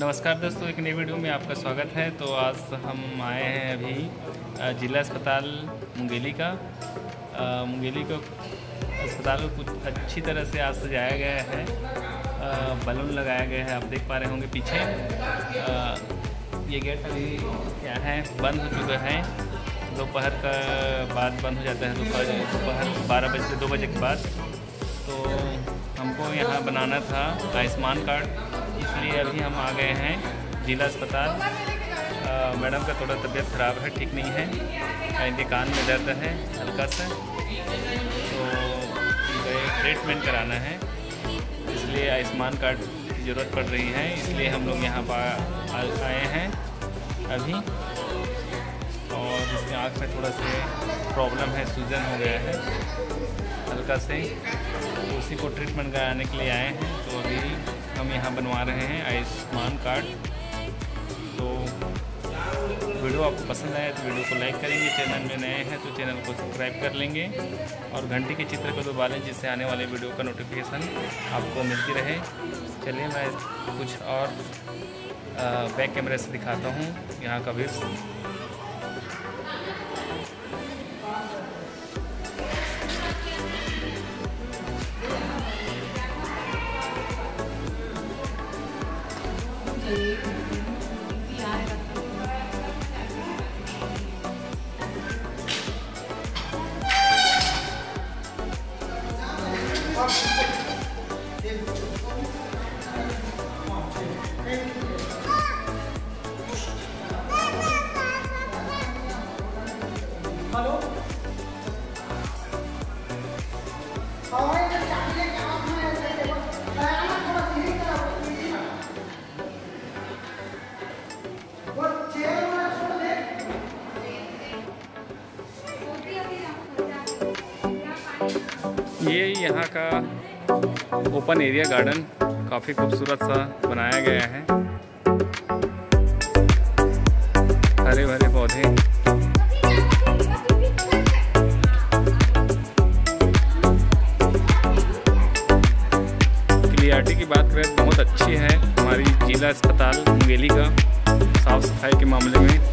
नमस्कार दोस्तों, एक नई वीडियो में आपका स्वागत है। तो आज हम आए हैं अभी जिला अस्पताल मुंगेली का। मुंगेली को अस्पताल को कुछ अच्छी तरह से आज सजाया गया है। बलून लगाया गया है, आप देख पा रहे होंगे पीछे। ये गेट अभी क्या है, बंद हो चुका है। दोपहर का बाद बंद हो जाता है, दोपहर दोपहर, बारह बजे से दो बजे के बाद। तो हमको यहाँ बनाना था आयुष्मान कार्ड। इसलिए अभी हम आ गए हैं जिला अस्पताल। मैडम का थोड़ा तबीयत ख़राब है, ठीक नहीं है। इनके कान में दर्द है, हल्का सा। तो इनको ट्रीटमेंट कराना है। इसलिए आयुष्मान कार्ड की ज़रूरत पड़ रही है, इसलिए हम लोग यहाँ पर आए हैं अभी। और इसके आँख में थोड़ा सा प्रॉब्लम है, सूजन हो गया है, हल्का से। उसी को ट्रीटमेंट कराने के लिए आए हैं तो अभी हम यहाँ बनवा रहे हैं आयुष्मान कार्ड। तो वीडियो आपको पसंद आया तो वीडियो को लाइक करेंगे, चैनल में नए हैं तो चैनल को सब्सक्राइब कर लेंगे। और घंटी के चित्र को दबा लें जिससे आने वाले वीडियो का नोटिफिकेशन आपको मिलती रहे। चलिए मैं कुछ और बैक कैमरे से दिखाता हूँ। यहाँ का व्यू ये यहाँ का ओपन एरिया गार्डन काफ़ी खूबसूरत सा बनाया गया है। हरे भरे पौधे। क्लियरिटी की बात करें तो बहुत अच्छी है। हमारी जिला अस्पताल मुंगेली का साफ़ सफ़ाई के मामले में।